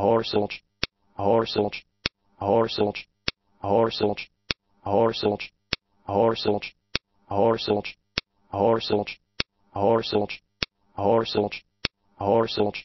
Horselch, horselch, horselch, horselch, horselch, horselch, horselch, horselch, horselch, horselch, horselch,